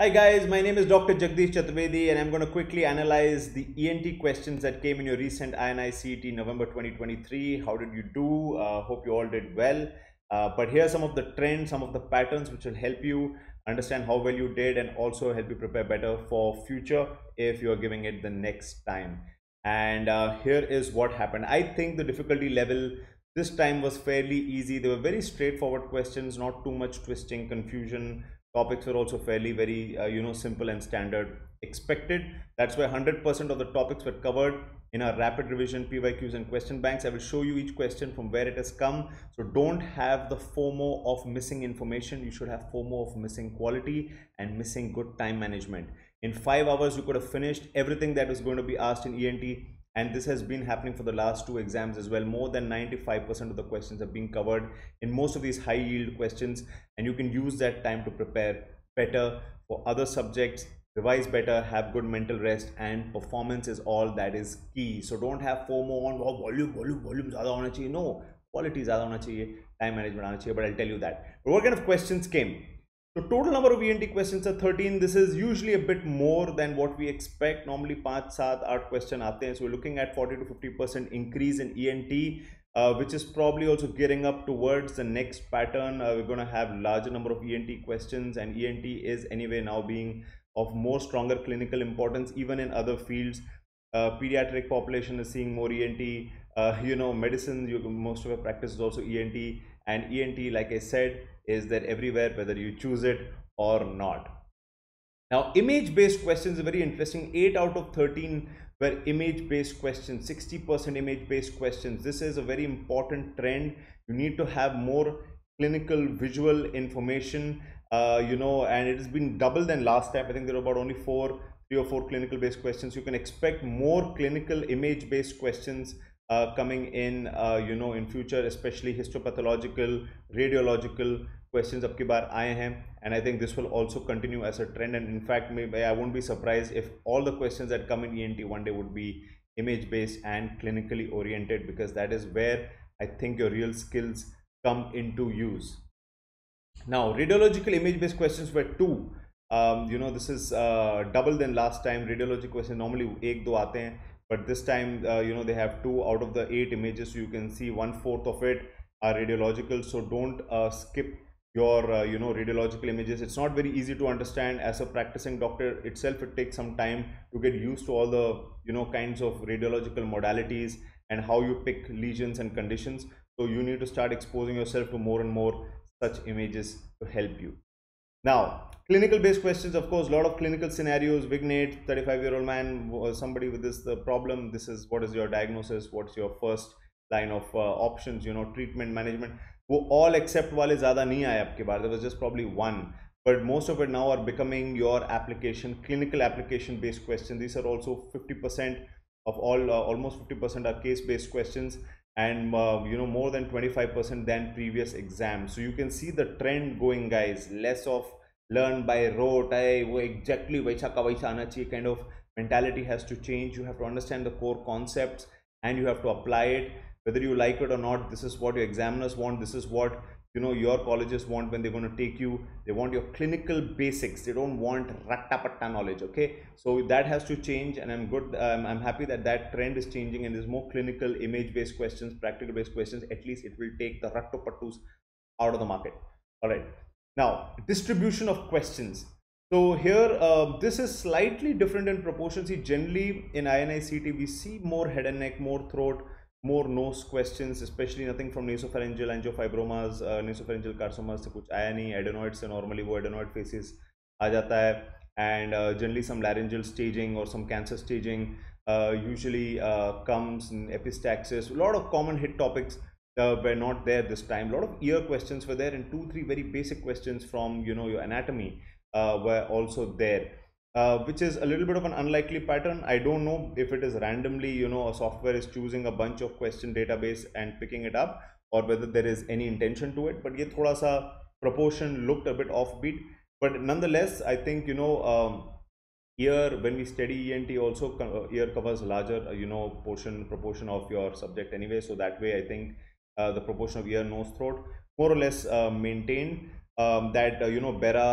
Hi guys, my name is Dr. Jagdish Chaturvedi and I'm going to quickly analyze the ENT questions that came in your recent INI CET November 2023. How did you do? Uh, hope you all did well. Uh, but here are some of the trends, some of the patterns which will help you understand how well you did and also help you prepare better for future if you are giving it the next time. And uh, here is what happened. I think the difficulty level this time was fairly easy. They were very straightforward questions, not too much twisting, confusion, topics were also fairly very uh, you know simple and standard expected. That's why 100% of the topics were covered in our rapid revision pyqs and question banks. I will show you each question from where it has come. So don't have the fomo of missing information. You should have fomo of missing quality and missing good time management. In five hours you could have finished everything that was going to be asked in ent and this has been happening for the last two exams as well. More than 95% of the questions have been covered in most of these high yield questions. And you can use that time to prepare better for other subjects revise better have good mental rest and performance is all that is key. So don't have fomo on oh, volume volume volume zyada hona chahiye. No quality zyada hona chahiye time management aana chahiye but i'll tell you that. But what kind of questions came so total number of ENT questions are 13. This is usually a bit more than what we expect. Normally 5, 7, 8 question aate hain. So we're looking at 40 to 50% increase in ENT, uh, which is probably also gearing up towards the next pattern. Uh, we're going to have larger number of ENT questions and ENT is anyway now being of more stronger clinical importance even in other fields. Uh, pediatric population is seeing more ENT. Uh, you know, medicine, you, most of our practice is also ENT and ENT, like I said, is there everywhere whether you choose it or not. Now image based questions are very interesting. 8 out of 13 were image based questions. 60% image based questions. This is a very important trend. You need to have more clinical visual information uh, you know and it has been double than last time. I think there were about only four three or four clinical based questions. You can expect more clinical image based questions uh, coming in uh, you know in future especially histopathological radiological questions up ki baar aaye hain and i think this will also continue as a trend and in fact maybe i won't be surprised if all the questions that come in ent one day would be image based and clinically oriented because that is where i think your real skills come into use. Now radiological image based questions were two. Um, you know this is uh, double than last time. Radiology question normally ek do aate hain but this time uh, you know they have two out of the eight images. You can see one fourth of it are radiological so don't uh, skip your uh, you know radiological images. It's not very easy to understand. As a practicing doctor itself it takes some time to get used to all the you know kinds of radiological modalities and how you pick lesions and conditions. So you need to start exposing yourself to more and more such images to help you. Now clinical based questions of course a lot of clinical scenarios. Vignette 35 year old man somebody with this the problem. This is what is your diagnosis? What's your first line of uh, options you know treatment management वो all except वाले ज़्यादा नहीं आए आपके बार there was just probably one but most of it now are becoming your application clinical application based questions these are also 50% of all uh, almost 50% are case based questions and uh, you know more than 25% than previous exams so you can see the trend going guys less of learn by rote hey, exactly वैसा का वैसा आना चाहिए kind of mentality has to change you have to understand the core concepts and you have to apply it whether you like it or not this is what your examiners want this is what you know your colleges want when they're going to take you. They want your clinical basics. They don't want rattapatta knowledge okay? So that has to change and i'm good um, i'm happy that that trend is changing and there's more clinical image based questions practical based questions. At least it will take the rattapattus out of the market. All right. Now distribution of questions. So here uh, this is slightly different in proportion. See generally in INI CET we see more head and neck more throat more nose questions especially nothing from nasopharyngeal angiofibromas uh, nasopharyngeal carcinomas se kuch aaya nahi adenoid se normally wo adenoid facies jata hai and uh, generally some laryngeal staging or some cancer staging uh, usually uh, comes in epistaxis. A lot of common hit topics uh, were not there this time. A lot of ear questions were there and two three very basic questions from you know your anatomy uh, were also there uh, which is a little bit of an unlikely pattern. I don't know if it is randomly, you know, a software is choosing a bunch of question database and picking it up or whether there is any intention to it. But ye thoda sa proportion looked a bit offbeat. But nonetheless, I think, you know, um, here when we study ENT also uh, ear covers larger, uh, you know, portion, proportion of your subject anyway. So that way, I think uh, the proportion of ear, nose, throat more or less uh, maintained um, that uh, you know Bera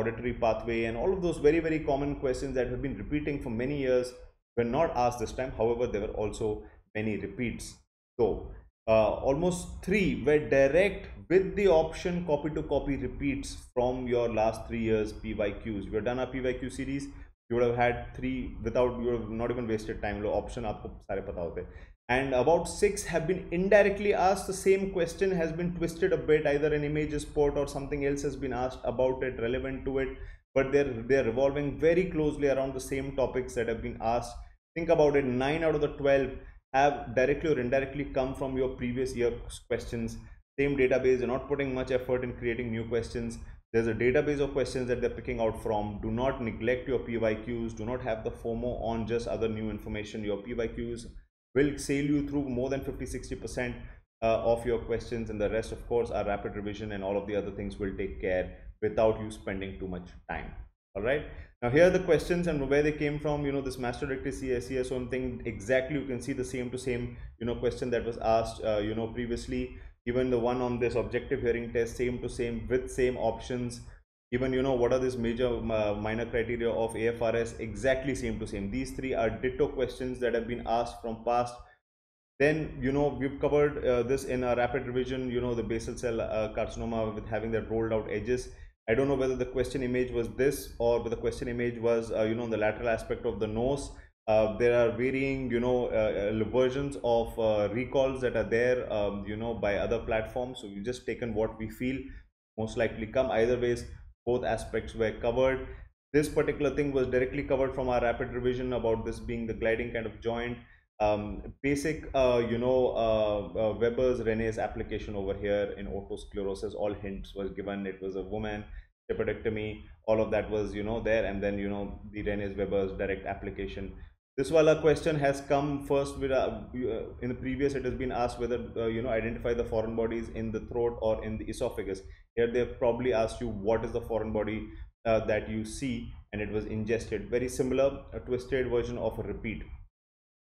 auditory pathway and all of those very very common questions that have been repeating for many years were not asked this time. However there were also many repeats. So uh, almost three were direct with the option copy to copy repeats from your last three years pyqs we have done a pyq series you would have had three without you have not even wasted time. Option aapko sare pata hote. And about six have been indirectly asked. The same question has been twisted a bit. Either an image is put or something else has been asked about it relevant to it. But they're they're revolving very closely around the same topics that have been asked. Think about it. 9 out of the 12 have directly or indirectly come from your previous year questions. Same database. Not putting much effort in creating new questions there's a database of questions that they're picking out from. Do not neglect your pyqs do not have the fomo on just other new information. Your pyqs will sail you through more than 50 60 percent uh, of your questions and the rest of course our rapid revision and all of the other things will take care without you spending too much time. All right? Now here are the questions and where they came from. You know this master directory CSO something exactly you can see the same to same you know question that was asked uh, you know previously even the one on this objective hearing test same to same with same options. Even you know what are these major uh, minor criteria of afrs exactly same to same. These three are ditto questions that have been asked from past. Then you know we've covered uh, this in a rapid revision you know the basal cell uh, carcinoma with having that rolled out edges. I don't know whether the question image was this or the question image was uh, you know the lateral aspect of the nose uh, there are varying you know uh, uh, versions of recalls that are there um, you know by other platforms. So we've just taken what we feel most likely come. Either ways both aspects were covered. This particular thing was directly covered from our rapid revision about this being the gliding kind of joint. Um, basic uh, you know uh, uh, weber's Rinne's application over here in otosclerosis all hints was given. It was a woman stapedectomy all of that was you know there. And then you know the Rinne's weber's direct application this wala question has come first with uh, uh, in the previous it has been asked whether uh, you know identify the foreign bodies in the throat or in the esophagus. Here they have probably asked you what is the foreign body uh, that you see and it was ingested. Very similar a twisted version of a repeat.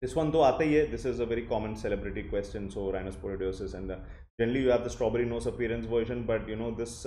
This one though aata hai this is a very common celebrity question so rhinosporidiosis and uh, generally you have the strawberry nose appearance version but you know this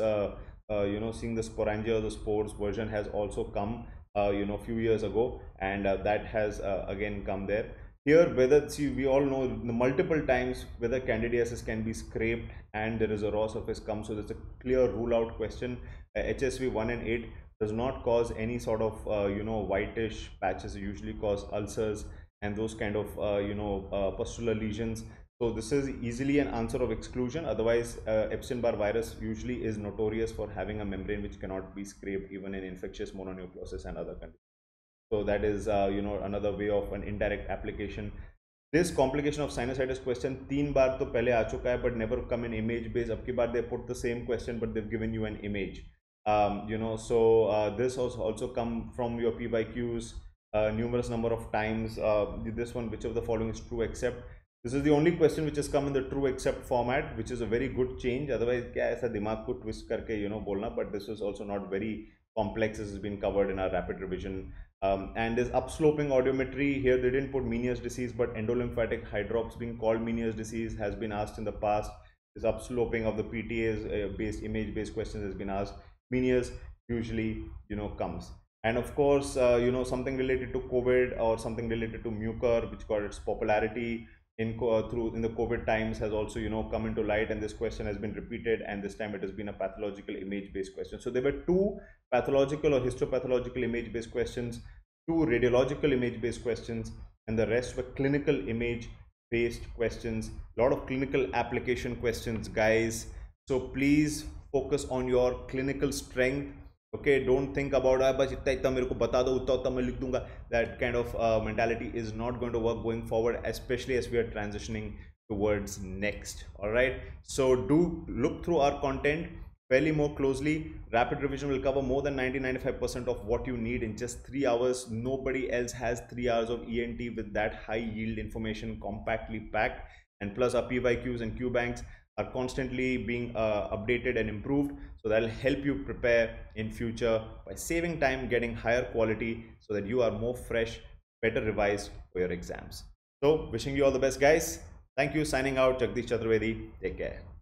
you know seeing the sporangia the spores version has also come you know few years ago and uh, that has uh, again come there. Here whether see we all know multiple times whether candidiasis can be scraped and there is a raw surface come so there's a clear rule out question. Uh, hsv 1 and 8 does not cause any sort of uh, you know whitish patches. Usually cause ulcers and those kind of uh, you know uh, pustular lesions so this is easily an answer of exclusion. Otherwise uh, epstein-barr virus usually is notorious for having a membrane which cannot be scraped even in infectious mononucleosis and other conditions so that is uh, you know another way of an indirect application. This complication of sinusitis question teen bar to pehle aa chuka hai but never come in image based abki baar they put the same question but they've given you an image. Um, you know so uh, this has also come from your pyqs uh, numerous number of times. Uh, this one which of the following is true except this is the only question which has come in the true except format which is a very good change. Otherwise kya aisa dimag ko twist karke you know bolna but this is also not very complex. This has been covered in our rapid revision. Um, and this upsloping audiometry here they didn't put Meniere's disease but endolymphatic hydrops being called Meniere's disease has been asked in the past. This upsloping of the PTAs uh, based image based questions has been asked. Meniere's usually you know comes. And of course uh, you know something related to COVID or something related to Mucor which got its popularity in uh, through in the covid times has also you know come into light and this question has been repeated and this time it has been a pathological image based question. So there were two pathological or histopathological image based questions two radiological image based questions and the rest were clinical image based questions. A lot of clinical application questions guys. So please focus on your clinical strength okay don't think about ah, बस इतना इतना मेरे को बता दो उतना उतना मैं लिख दूंगा that kind of uh, mentality is not going to work going forward especially as we are transitioning towards next all right so do look through our content fairly more closely rapid revision will cover more than 90 95 percent of what you need in just three hours nobody else has three hours of ent with that high yield information compactly packed and plus our pyqs and q banks are constantly being uh, updated and improved. So that'll help you prepare in future by saving time getting higher quality so that you are more fresh better revised for your exams. So wishing you all the best guys. Thank you. Signing out jagdish chaturvedi. Take care